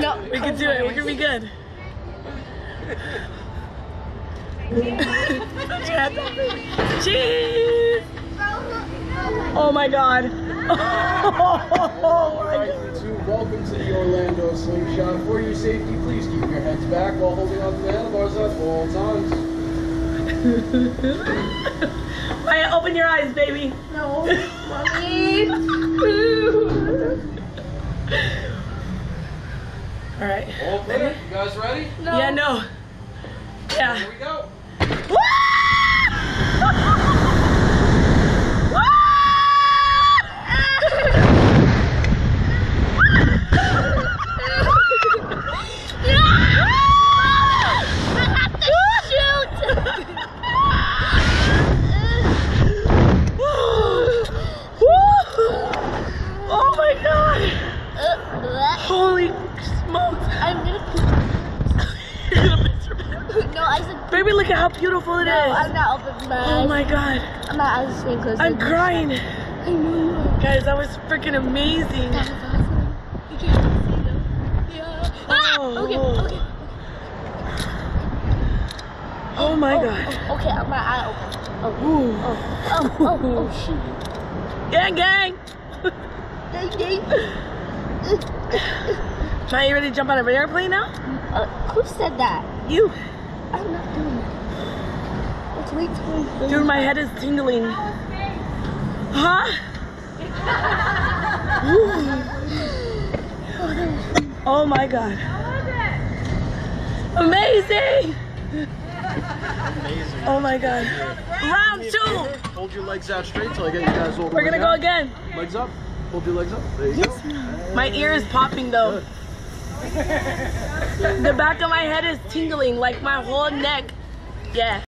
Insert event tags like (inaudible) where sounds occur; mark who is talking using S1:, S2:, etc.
S1: no.
S2: We can do it. We're gonna be good. Cheese! Oh my god. Oh my god.
S3: welcome to the Orlando Slingshot. For your safety, please keep your heads back while holding onto the handlebars at all times.
S2: Maya, open your eyes, baby.
S1: No. Mommy. (laughs)
S2: All right.
S3: All clear? You guys ready?
S1: no.
S2: Yeah, no. Yeah.
S3: Here we go.
S2: Oh my god! Holy smokes!
S1: I'm gonna
S2: You're gonna piss your pants.
S1: No, I said
S2: Baby, look at how beautiful it is.
S1: no, I'm not open my eyes.
S2: Oh my god.
S1: I'm not eyes being closed.
S2: I'm crying.
S1: I know.
S2: Guys, that was freaking amazing.
S1: That was awesome. You can't see them. Yeah. Ah!
S2: Oh.
S1: Okay, okay.
S2: Oh my
S1: oh,
S2: god.
S1: Oh, okay, my eye open. Oh,
S2: Ooh.
S1: oh, oh, oh, oh, (laughs) shoot.
S2: Gang, gang.
S1: Dang, dang. (laughs)
S2: Try you ready to jump out of an airplane now?
S1: Uh, who said that?
S2: You.
S1: I'm not doing that. Let's wait till we
S2: Dude, my head is tingling. Huh? (laughs) oh my god. Amazing!
S3: Amazing.
S2: Oh my god. Round two!
S3: Hold your legs out straight till I get you guys all the
S2: We're gonna go
S3: down.
S2: again.
S3: Legs up. Hold your legs up. There you go.
S2: My ear is popping though. The back of my head is tingling, like my whole neck. Yeah.